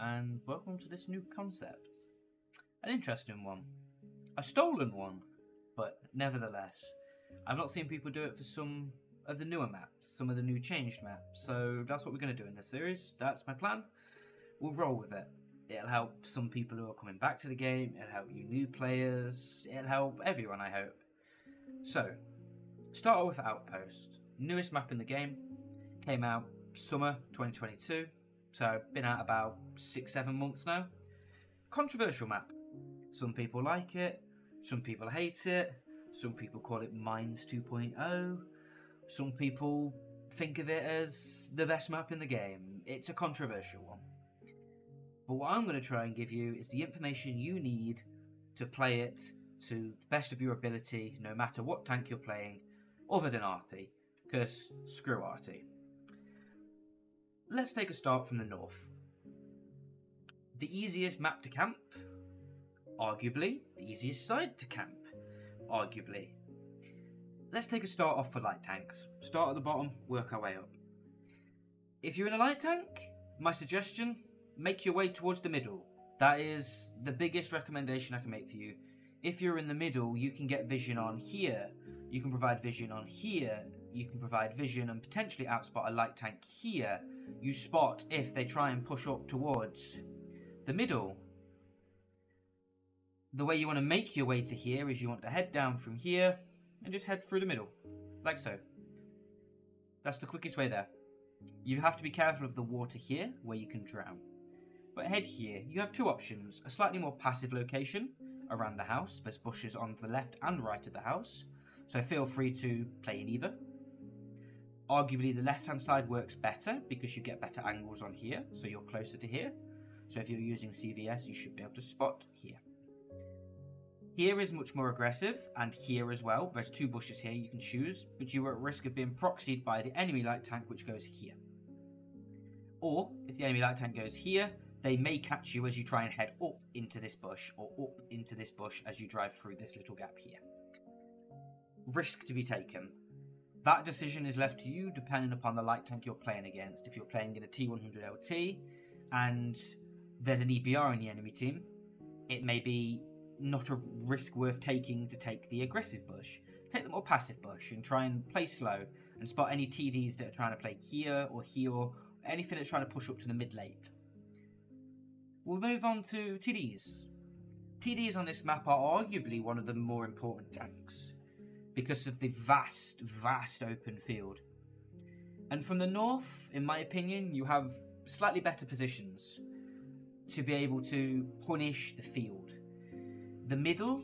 And welcome to this new concept. An interesting one. A stolen one, but nevertheless. I've not seen people do it for some of the newer maps, some of the new changed maps, so that's what we're going to do in this series. That's my plan. We'll roll with it. It'll help some people who are coming back to the game, it'll help you new players, it'll help everyone, I hope. So, start off with Outpost. Newest map in the game, came out summer 2022, so been out about six, seven months now. Controversial map. Some people like it, some people hate it, some people call it Mines 2.0, some people think of it as the best map in the game. It's a controversial one. But what I'm going to try and give you is the information you need to play it to the best of your ability, no matter what tank you're playing, other than Arty, because screw Arty. Let's take a start from the north. The easiest map to camp, arguably the easiest side to camp, arguably. Let's take a start off for light tanks. Start at the bottom, work our way up. If you're in a light tank, my suggestion, make your way towards the middle. That is the biggest recommendation I can make for you. If you're in the middle, you can get vision on here, you can provide vision on here, you can provide vision and potentially outspot a light tank here. You spot if they try and push up towards the middle. The way you want to make your way to here is you want to head down from here and just head through the middle, like so. That's the quickest way there. You have to be careful of the water here, where you can drown. But head here, you have two options. A slightly more passive location around the house. There's bushes on the left and right of the house, so feel free to play in either. Arguably, the left hand side works better because you get better angles on here, so you're closer to here. So if you're using CVS, you should be able to spot here. Here is much more aggressive, and here as well. There's two bushes here you can choose, but you are at risk of being proxied by the enemy light tank, which goes here. Or, if the enemy light tank goes here, they may catch you as you try and head up into this bush, or up into this bush as you drive through this little gap here. Risk to be taken. That decision is left to you depending upon the light tank you're playing against. If you're playing in a T100 LT and there's an EBR in the enemy team, it may be not a risk worth taking to take the aggressive bush. Take the more passive bush and try and play slow and spot any TDs that are trying to play here or here, or anything that's trying to push up to the mid late. We'll move on to TDs. TDs on this map are arguably one of the more important tanks because of the vast, vast open field. And from the north, in my opinion, you have slightly better positions to be able to punish the field, the middle,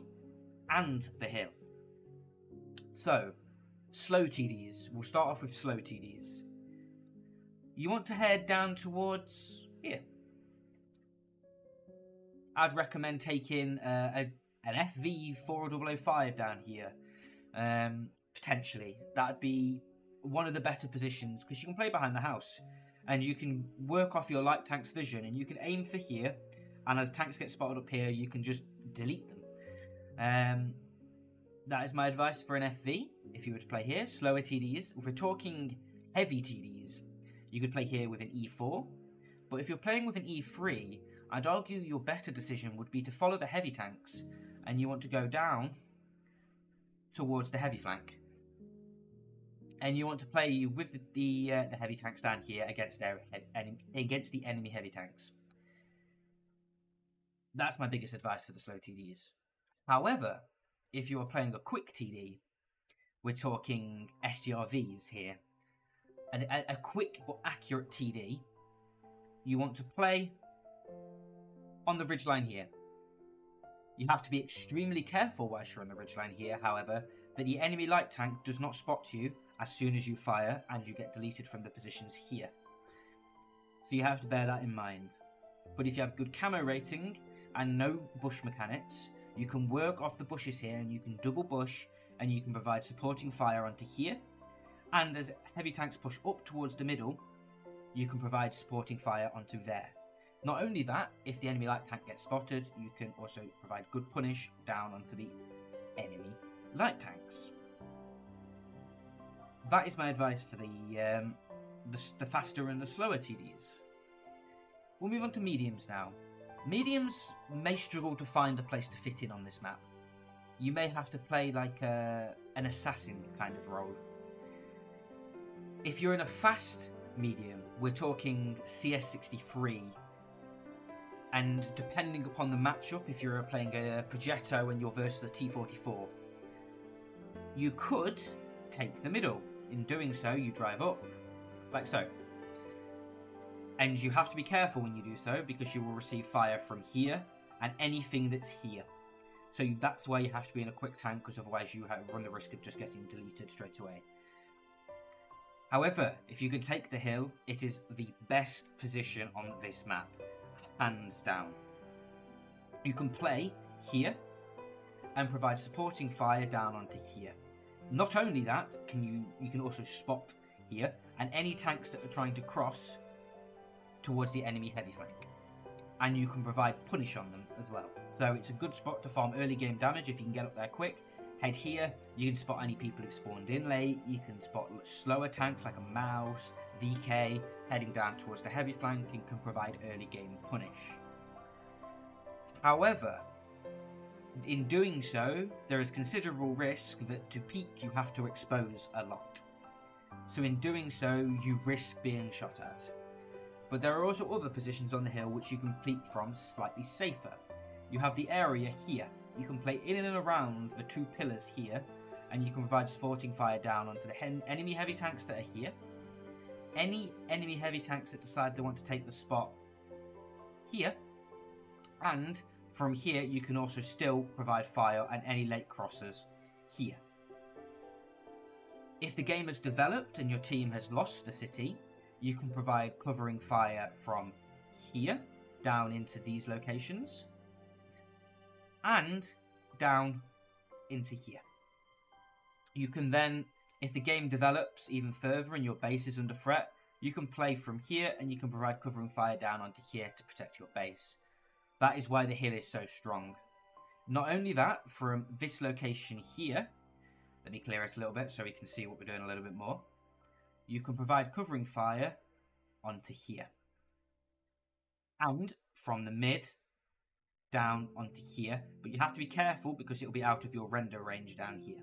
and the hill. So, slow TDs. We'll start off with slow TDs. You want to head down towards here. I'd recommend taking uh, a, an FV 4005 down here. Um, potentially. That'd be one of the better positions because you can play behind the house and you can work off your light tank's vision and you can aim for here. And as tanks get spotted up here, you can just delete them. Um, that is my advice for an FV if you were to play here. Slower TDs. If we're talking heavy TDs, you could play here with an E4. But if you're playing with an E3, I'd argue your better decision would be to follow the heavy tanks and you want to go down towards the heavy flank. And you want to play with the the, uh, the heavy tanks down here against their against the enemy heavy tanks. That's my biggest advice for the slow TDs. However, if you are playing a quick TD, we're talking STRVs here. And a, a quick but accurate TD, you want to play on the ridgeline here. You have to be extremely careful whilst you're on the ridgeline here, however, that the enemy light tank does not spot you as soon as you fire and you get deleted from the positions here. So you have to bear that in mind. But if you have good camo rating and no bush mechanics, you can work off the bushes here and you can double bush and you can provide supporting fire onto here. And as heavy tanks push up towards the middle, you can provide supporting fire onto there. Not only that, if the enemy light tank gets spotted, you can also provide good punish down onto the enemy light tanks. That is my advice for the, um, the, the faster and the slower TDs. We'll move on to mediums now. Mediums may struggle to find a place to fit in on this map. You may have to play like a, an assassin kind of role. If you're in a fast medium, we're talking CS63 and depending upon the matchup, if you're playing a Progetto and you're versus a T44, you could take the middle. In doing so, you drive up, like so. And you have to be careful when you do so because you will receive fire from here and anything that's here. So that's why you have to be in a quick tank because otherwise you run the risk of just getting deleted straight away. However, if you can take the hill, it is the best position on this map hands down. You can play here and provide supporting fire down onto here. Not only that, can you you can also spot here and any tanks that are trying to cross towards the enemy heavy flank. And you can provide punish on them as well. So it's a good spot to farm early game damage if you can get up there quick. Head here, you can spot any people who've spawned in late, you can spot slower tanks like a Maus, VK, heading down towards the heavy flank and can provide early game punish. However, in doing so, there is considerable risk that to peek you have to expose a lot. So in doing so, you risk being shot at. But there are also other positions on the hill which you can peek from slightly safer. You have the area here. You can play in and around the two pillars here, and you can provide supporting fire down onto the enemy heavy tanks that are here, any enemy heavy tanks that decide they want to take the spot here. And from here, you can also still provide fire and any late crossers here. If the game has developed and your team has lost the city, you can provide covering fire from here down into these locations and down into here. You can then if the game develops even further and your base is under threat, you can play from here and you can provide covering fire down onto here to protect your base. That is why the hill is so strong. Not only that, from this location here, let me clear it a little bit so we can see what we're doing a little bit more. You can provide covering fire onto here. And from the mid down onto here, but you have to be careful because it'll be out of your render range down here.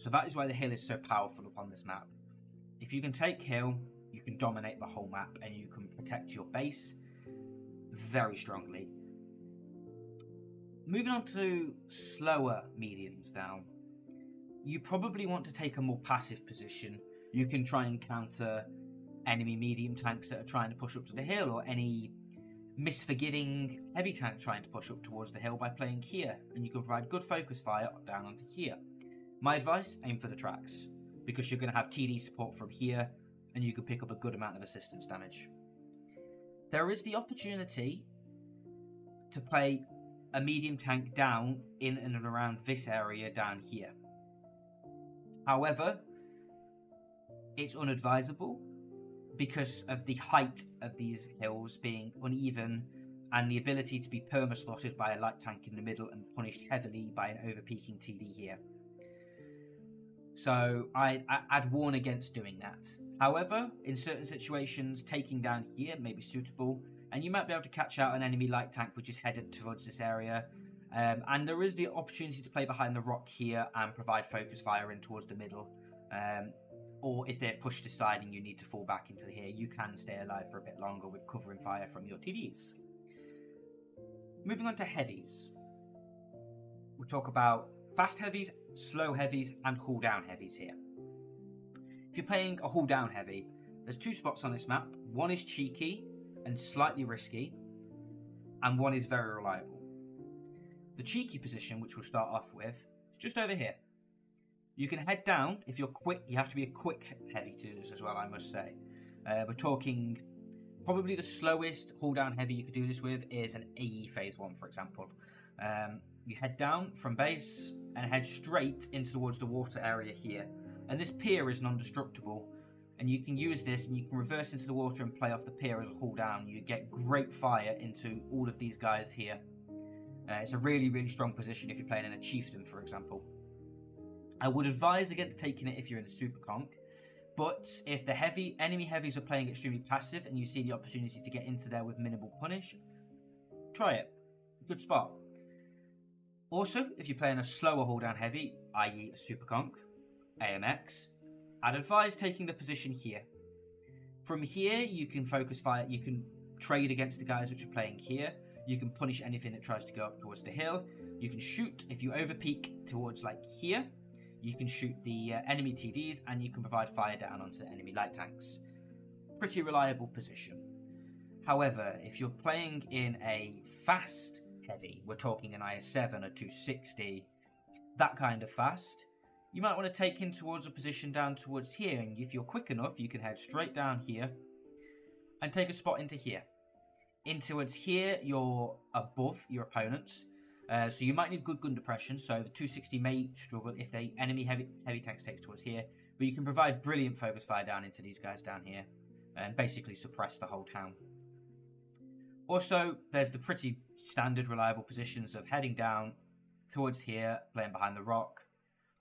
So that is why the hill is so powerful upon this map. If you can take hill, you can dominate the whole map and you can protect your base very strongly. Moving on to slower mediums now. You probably want to take a more passive position. You can try and counter enemy medium tanks that are trying to push up to the hill or any misforgiving heavy tank trying to push up towards the hill by playing here and you can provide good focus fire down onto here. My advice, aim for the tracks, because you're going to have TD support from here, and you can pick up a good amount of assistance damage. There is the opportunity to play a medium tank down in and around this area down here. However, it's unadvisable because of the height of these hills being uneven and the ability to be perma-spotted by a light tank in the middle and punished heavily by an overpeaking TD here. So I, I would warn against doing that. However, in certain situations, taking down here may be suitable, and you might be able to catch out an enemy light tank which is headed towards this area. Um, and there is the opportunity to play behind the rock here and provide focus fire in towards the middle. Um, or if they've pushed aside and you need to fall back into here, you can stay alive for a bit longer with covering fire from your TDs. Moving on to heavies. We'll talk about fast heavies slow heavies, and cooldown heavies here. If you're playing a hull down heavy, there's two spots on this map. One is cheeky and slightly risky, and one is very reliable. The cheeky position, which we'll start off with, is just over here. You can head down if you're quick. You have to be a quick heavy to do this as well, I must say. Uh, we're talking probably the slowest hull down heavy you could do this with is an AE phase one, for example. Um, you head down from base and head straight into towards the water area here. And this pier is non-destructible, and you can use this and you can reverse into the water and play off the pier as a hull down. You get great fire into all of these guys here. Uh, it's a really, really strong position if you're playing in a chieftain, for example. I would advise against taking it if you're in a super conk, But if the heavy enemy heavies are playing extremely passive and you see the opportunity to get into there with minimal punish, try it. Good spot. Also, if you're playing a slower hull down heavy, i.e. a Super Conk, AMX, I'd advise taking the position here. From here, you can focus fire, you can trade against the guys which are playing here, you can punish anything that tries to go up towards the hill, you can shoot if you over peak towards like here, you can shoot the uh, enemy TDs and you can provide fire down onto enemy light tanks. Pretty reliable position. However, if you're playing in a fast heavy, we're talking an IS-7 or 260, that kind of fast, you might want to take him towards a position down towards here, and if you're quick enough, you can head straight down here and take a spot into here. In towards here, you're above your opponents, uh, so you might need good gun depression, so the 260 may struggle if the enemy heavy heavy tanks takes towards here, but you can provide brilliant focus fire down into these guys down here, and basically suppress the whole town. Also, there's the pretty standard reliable positions of heading down towards here, playing behind the rock,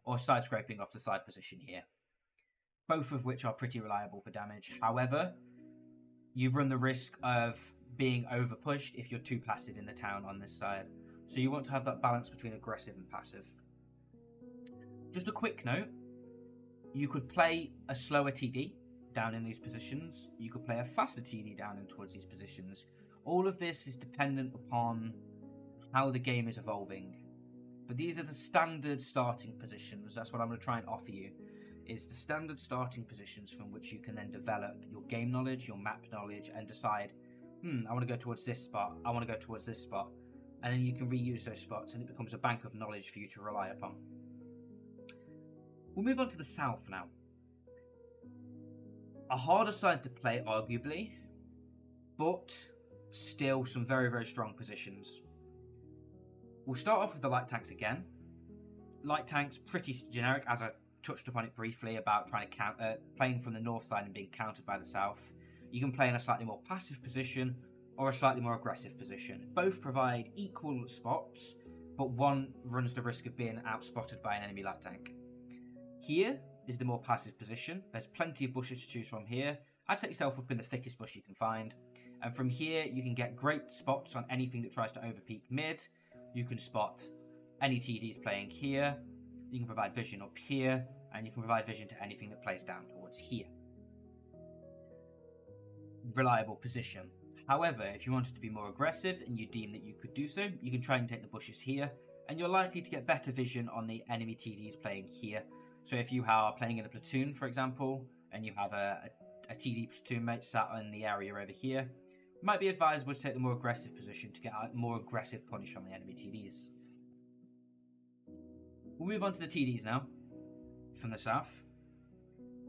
or side scraping off the side position here. Both of which are pretty reliable for damage. However, you run the risk of being over pushed if you're too passive in the town on this side. So you want to have that balance between aggressive and passive. Just a quick note, you could play a slower TD down in these positions. You could play a faster TD down in towards these positions. All of this is dependent upon how the game is evolving. But these are the standard starting positions. That's what I'm going to try and offer you. Is the standard starting positions from which you can then develop your game knowledge, your map knowledge, and decide, hmm, I want to go towards this spot. I want to go towards this spot and then you can reuse those spots and it becomes a bank of knowledge for you to rely upon. We'll move on to the south now. A harder side to play, arguably, but still some very, very strong positions. We'll start off with the light tanks again. Light tanks, pretty generic, as I touched upon it briefly about trying to count, uh, playing from the north side and being countered by the south. You can play in a slightly more passive position, or a slightly more aggressive position. Both provide equal spots, but one runs the risk of being outspotted by an enemy light tank. Here is the more passive position. There's plenty of bushes to choose from here. I'd set yourself up in the thickest bush you can find. And from here, you can get great spots on anything that tries to overpeak mid. You can spot any TDs playing here. You can provide vision up here. And you can provide vision to anything that plays down towards here. Reliable position. However, if you wanted to be more aggressive and you deem that you could do so, you can try and take the bushes here, and you're likely to get better vision on the enemy TDs playing here. So if you are playing in a platoon, for example, and you have a, a, a TD platoon mate sat in the area over here, it might be advisable to take the more aggressive position to get a more aggressive punish on the enemy TDs. We'll move on to the TDs now, from the south.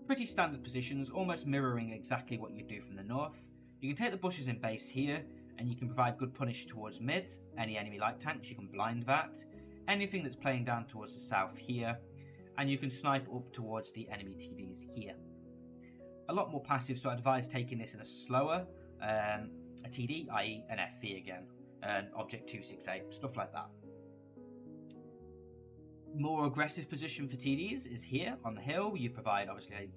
Pretty standard positions, almost mirroring exactly what you do from the north. You can take the bushes in base here, and you can provide good punish towards mid. Any enemy light tanks, you can blind that. Anything that's playing down towards the south here, and you can snipe up towards the enemy TDs here. A lot more passive, so I advise taking this in a slower um, a TD, i.e. an FV again, an Object 268, stuff like that. More aggressive position for TDs is here on the hill. You provide obviously a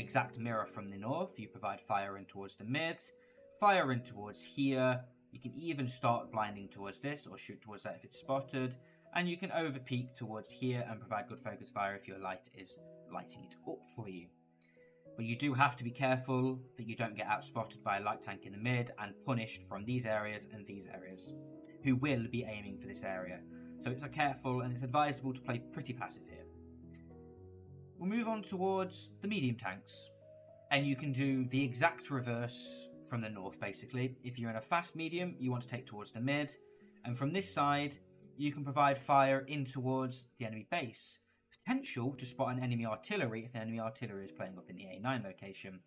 exact mirror from the north. You provide fire in towards the mid, fire in towards here. You can even start blinding towards this or shoot towards that if it's spotted. And you can over peak towards here and provide good focus fire if your light is lighting it up for you. But you do have to be careful that you don't get outspotted by a light tank in the mid and punished from these areas and these areas, who will be aiming for this area. So it's a careful and it's advisable to play pretty passive here. We'll move on towards the medium tanks. And you can do the exact reverse from the north, basically. If you're in a fast medium, you want to take towards the mid. And from this side, you can provide fire in towards the enemy base. Potential to spot an enemy artillery if the enemy artillery is playing up in the A9 location.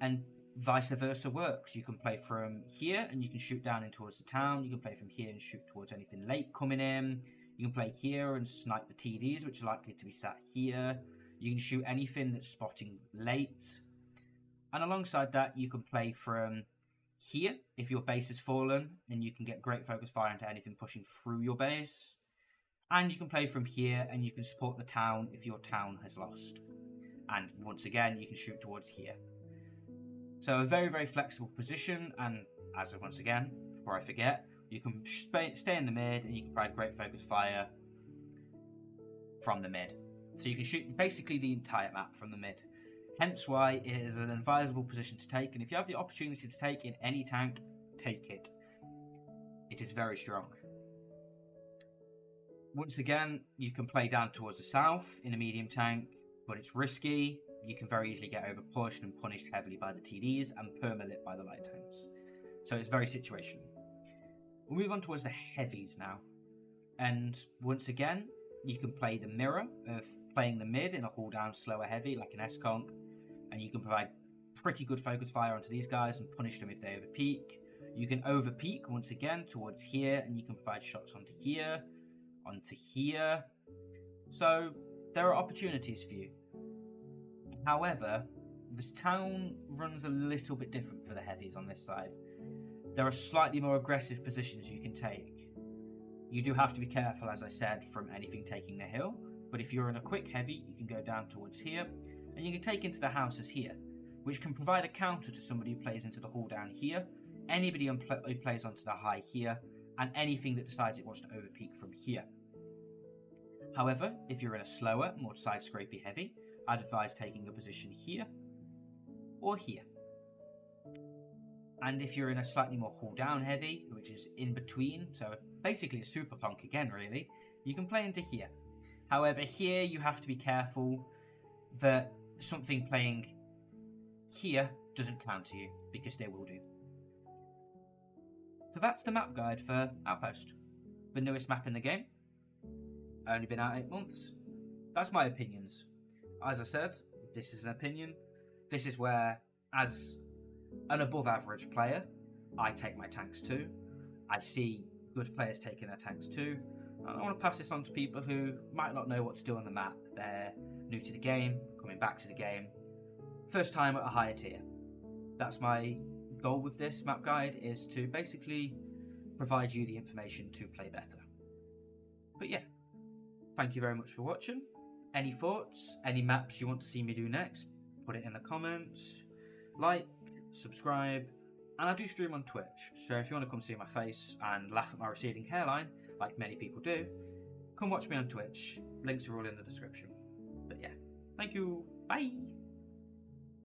And vice versa works. You can play from here and you can shoot down in towards the town. You can play from here and shoot towards anything late coming in. You can play here and snipe the TDs, which are likely to be sat here. You can shoot anything that's spotting late. And alongside that, you can play from here if your base has fallen, and you can get great focus fire into anything pushing through your base. And you can play from here and you can support the town if your town has lost. and once again you can shoot towards here. So a very very flexible position, and as once again, before I forget, you can stay in the mid and you can provide great focus fire from the mid. So you can shoot basically the entire map from the mid. Hence why it is an advisable position to take, and if you have the opportunity to take in any tank, take it. It is very strong. Once again, you can play down towards the south in a medium tank, but it's risky. You can very easily get over pushed and punished heavily by the TDs and permalit by the light tanks. So it's very situational. We'll move on towards the heavies now. And once again, you can play the mirror of playing the mid in a hull down slower heavy like an S-Conk, and you can provide pretty good focus fire onto these guys and punish them if they over peak. You can over peak once again towards here, and you can provide shots onto here, onto here. So there are opportunities for you. However, this town runs a little bit different for the heavies on this side. There are slightly more aggressive positions you can take. You do have to be careful, as I said, from anything taking the hill, but if you're in a quick heavy, you can go down towards here, and you can take into the houses here, which can provide a counter to somebody who plays into the hull down here, anybody who plays onto the high here, and anything that decides it wants to overpeak from here. However, if you're in a slower, more side scrapey heavy, I'd advise taking a position here or here. And if you're in a slightly more hull down heavy, which is in between, so basically a super conk again, really, you can play into here. However, here you have to be careful that something playing here doesn't counter you, because they will do. So that's the map guide for Outpost, the newest map in the game. Only been out 8 months. That's my opinions. As I said, this is an opinion. This is where, as an above average player, I take my tanks too. I see good players taking their tanks too. And I want to pass this on to people who might not know what to do on the map. They're new to the game, coming back to the game, first time at a higher tier. That's my goal with this map guide is to basically provide you the information to play better. But yeah, thank you very much for watching. Any thoughts, any maps you want to see me do next, put it in the comments. Like, subscribe, and I do stream on Twitch, so if you want to come see my face and laugh at my receding hairline, like many people do, come watch me on Twitch. Links are all in the description. But yeah, thank you. Bye.